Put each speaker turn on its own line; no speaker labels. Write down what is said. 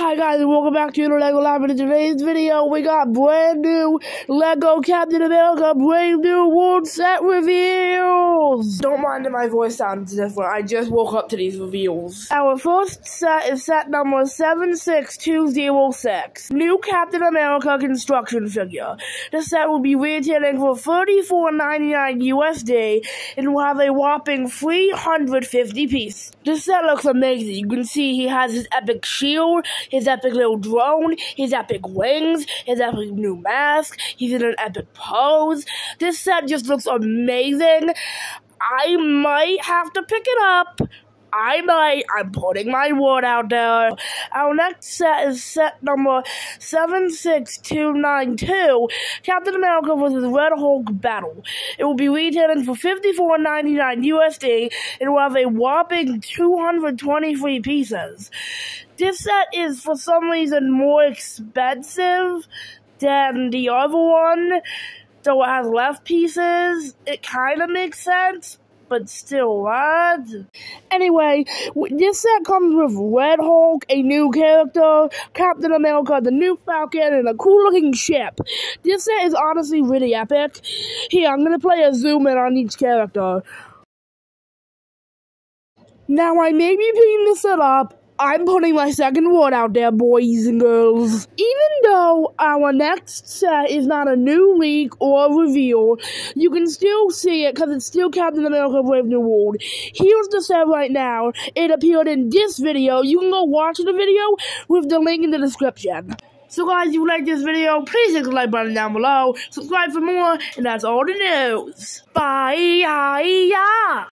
Hi guys and welcome back to the LEGO Lab. In today's video, we got brand new LEGO Captain America Brave New World set reveals. Don't mind if my voice sounds different. I just woke up to these reveals. Our first set is set number 76206. New Captain America construction figure. The set will be retailing for $34.99 USD and will have a whopping 350 pieces. This set looks amazing. You can see he has his epic shield, his epic little drone, his epic wings, his epic new mask. He's in an epic pose. This set just looks amazing. I might have to pick it up. I might. I'm putting my word out there. Our next set is set number 76292, Captain America vs. Red Hulk Battle. It will be retailing for $54.99 USD and will have a whopping 223 pieces. This set is, for some reason, more expensive than the other one, though it has less pieces. It kind of makes sense, but still, what? Anyway, this set comes with Red Hulk, a new character, Captain America, the new Falcon, and a cool looking ship. This set is honestly really epic. Here, I'm gonna play a zoom in on each character. Now, I may be picking this set up I'm putting my second word out there, boys and girls. Even though our next set is not a new leak or reveal, you can still see it because it's still Captain America Brave New World. Here's the set right now. It appeared in this video. You can go watch the video with the link in the description. So guys, if you like this video, please hit the like button down below. Subscribe for more, and that's all the news. Bye.